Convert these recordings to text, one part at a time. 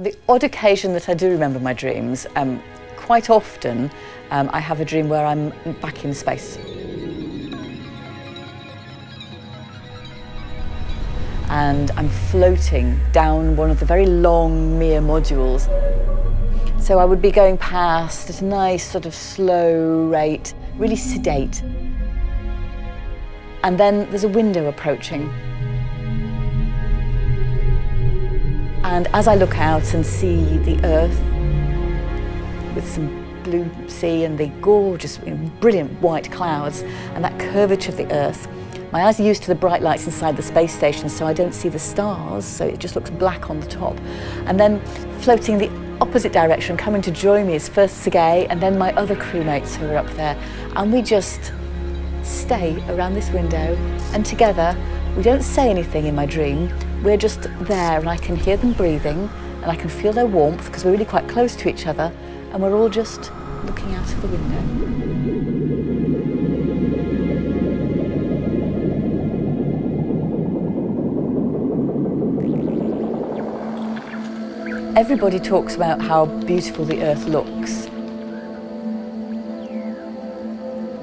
On the odd occasion that I do remember my dreams, um, quite often um, I have a dream where I'm back in space. And I'm floating down one of the very long Mir modules. So I would be going past at a nice sort of slow rate, really sedate. And then there's a window approaching. And as I look out and see the earth with some blue sea and the gorgeous, brilliant white clouds and that curvature of the earth, my eyes are used to the bright lights inside the space station so I don't see the stars, so it just looks black on the top. And then floating the opposite direction, coming to join me is first Sergei and then my other crewmates who are up there. And we just stay around this window and together we don't say anything in my dream, we're just there and I can hear them breathing and I can feel their warmth because we're really quite close to each other and we're all just looking out of the window. Everybody talks about how beautiful the earth looks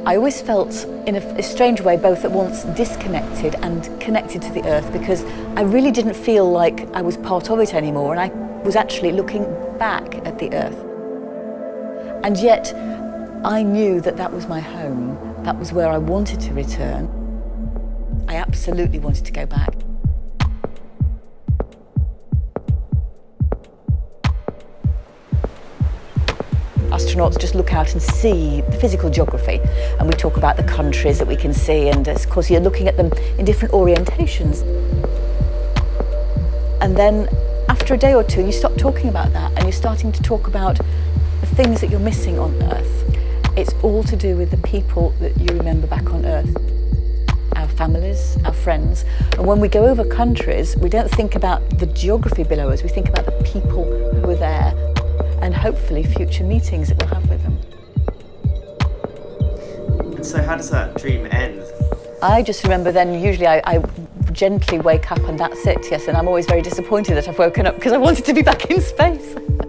I always felt, in a, a, strange way, both at once disconnected and connected to the earth because I really didn't feel like I was part of it anymore and I was actually looking back at the earth. And yet, I knew that that was my home, that was where I wanted to return. I absolutely wanted to go back. Astronauts just look out and see the physical geography and we talk about the countries that we can see and uh, of course you're looking at them in different orientations. And then after a day or two you stop talking about that and you're starting to talk about the things that you're missing on Earth. It's all to do with the people that you remember back on Earth our families, our friends. And when we go over countries, we don't think about the geography below us, we think about the people who are there and hopefully future meetings that we'll have with them. And so how does that dream end? I just remember then usually I, I gently wake up and that's it, yes, and I'm always very disappointed that I've woken up because I wanted to be back in space.